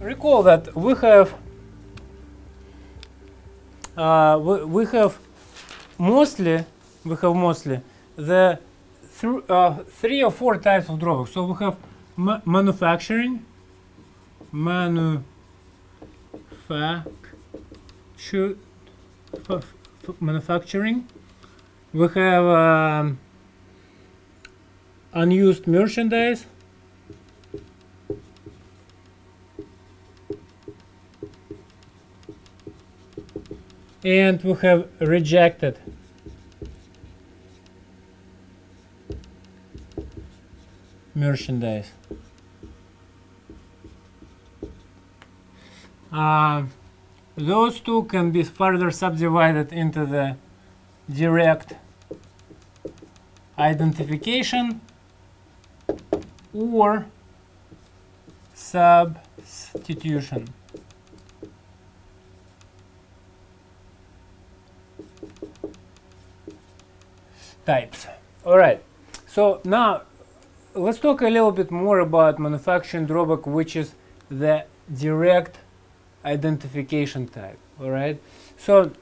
recall that we have uh, we, we have mostly we have mostly the th uh, three or four types of drawbacks. So we have ma manufacturing, manufacture, manufacturing. We have um, unused merchandise. And we have rejected merchandise. Uh, those two can be further subdivided into the direct identification or substitution. Types. All right. So now let's talk a little bit more about manufacturing drawback, which is the direct identification type. All right. So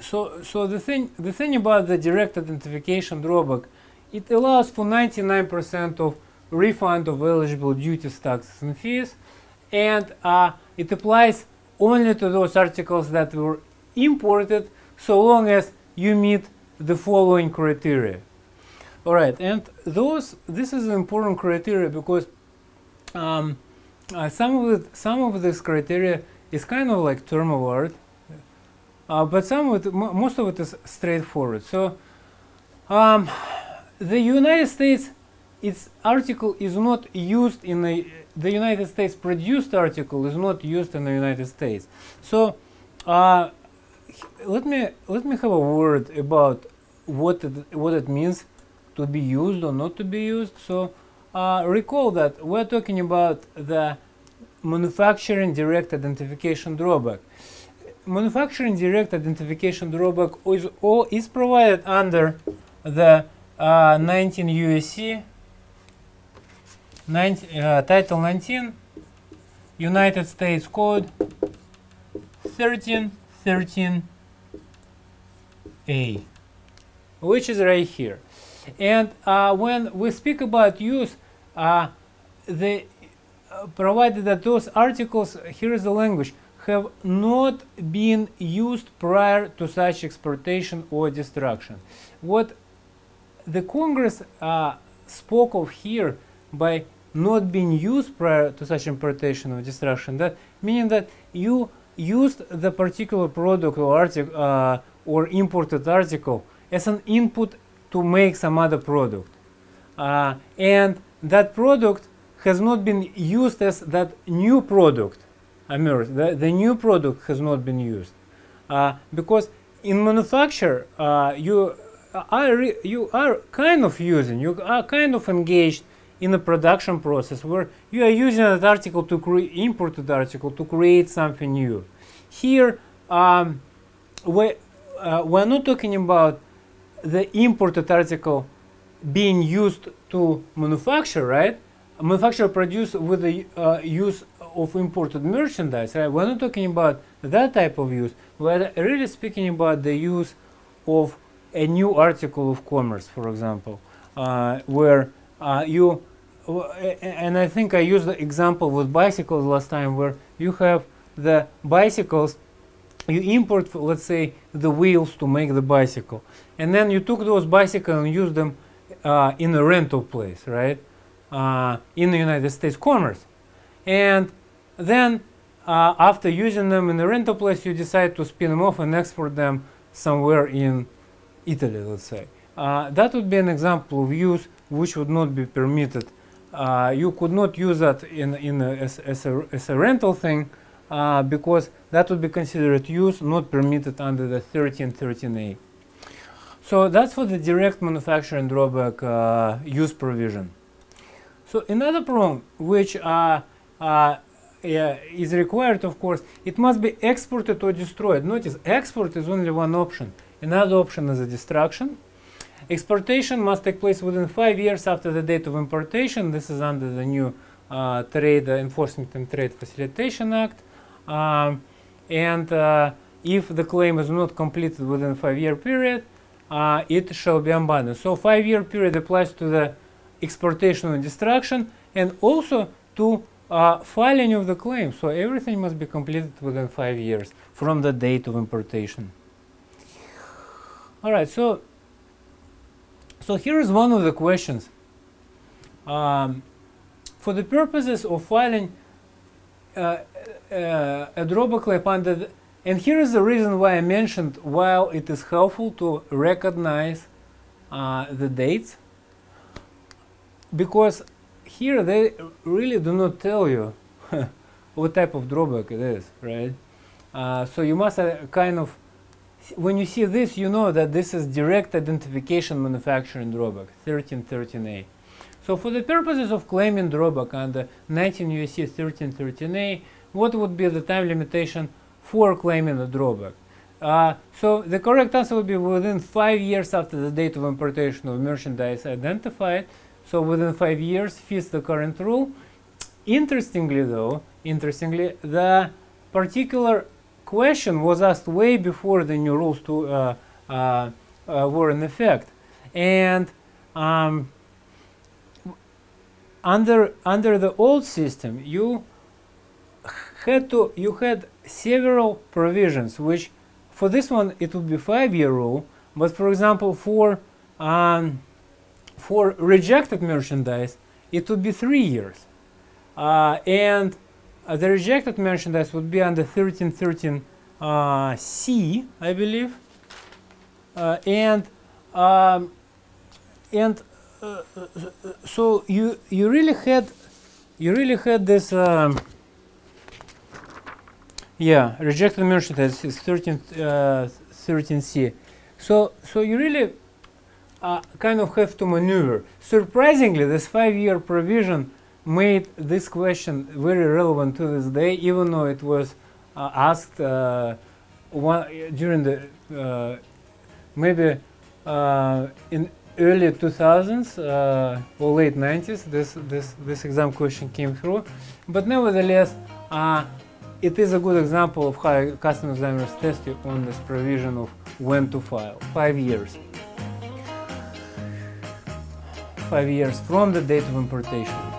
so so the thing the thing about the direct identification drawback, it allows for 99% of refund of eligible duties, taxes, and fees, and uh, it applies only to those articles that were imported, so long as you meet the following criteria. All right, and those this is an important criteria because um, uh, some of it, some of this criteria is kind of like term of art, uh, but some of it, most of it is straightforward. So um, the United States, its article is not used in the the United States produced article is not used in the United States. So uh, let me let me have a word about what it, what it means to be used or not to be used. So uh, recall that we're talking about the manufacturing direct identification drawback. Manufacturing direct identification drawback is, all, is provided under the uh, 19 USC 19, uh, Title 19 United States Code 1313A which is right here. And uh, when we speak about use, uh, the uh, provided that those articles, here is the language, have not been used prior to such exportation or destruction. What the Congress uh, spoke of here by not being used prior to such importation or destruction, that meaning that you used the particular product or article uh, or imported article as an input to make some other product. Uh, and that product has not been used as that new product emerged. The, the new product has not been used. Uh, because in manufacture, uh, you, are you are kind of using, you are kind of engaged in a production process where you are using that article to create imported article to create something new. Here, um, we, uh, we're not talking about the imported article being used to manufacture, right? Manufacture produce with the uh, use of imported merchandise, right? We're not talking about that type of use. We're really speaking about the use of a new article of commerce, for example, uh, where uh, you, and I think I used the example with bicycles last time, where you have the bicycles you import, let's say, the wheels to make the bicycle. And then you took those bicycles and used them uh, in a rental place, right? Uh, in the United States commerce. And then uh, after using them in the rental place, you decide to spin them off and export them somewhere in Italy, let's say. Uh, that would be an example of use which would not be permitted. Uh, you could not use that in, in a, as, as, a, as a rental thing, uh, because that would be considered use not permitted under the 1313A. So that's for the direct manufacturing drawback uh, use provision. So another problem which uh, uh, is required, of course, it must be exported or destroyed. Notice, export is only one option. Another option is a destruction. Exportation must take place within five years after the date of importation. This is under the new uh, Trade Enforcement and Trade Facilitation Act. Um, and uh, if the claim is not completed within five-year period, uh, it shall be abandoned. So five-year period applies to the exportation and destruction and also to uh, filing of the claim. So everything must be completed within five years from the date of importation. All right, so so here is one of the questions. Um, for the purposes of filing a drawback under and here is the reason why I mentioned while it is helpful to recognize uh, the dates because here they really do not tell you what type of drawback it is, right? Uh, so you must uh, kind of, when you see this, you know that this is direct identification manufacturing drawback, 1313A. So for the purposes of claiming drawback under 19 USC 1313A, what would be the time limitation for claiming a drawback? Uh, so the correct answer would be within five years after the date of importation of merchandise identified. So within five years fits the current rule. Interestingly though, interestingly, the particular question was asked way before the new rules to, uh, uh, uh were in effect. And um, under, under the old system, you had to, you had several provisions, which for this one it would be five-year rule, but for example, for um, for rejected merchandise, it would be three years. Uh, and uh, the rejected merchandise would be under 1313 uh, C, I believe. Uh, and um, and so you you really had you really had this um, yeah rejected merchandise is 13 13C. Uh, so so you really uh, kind of have to maneuver. Surprisingly, this five-year provision made this question very relevant to this day, even though it was uh, asked uh, one, during the uh, maybe in early 2000s uh, or late 90s. This this this exam question came through, but nevertheless. it is a good example of how custom examiners test you on this provision of when to file. Five years. five years from the date of importation.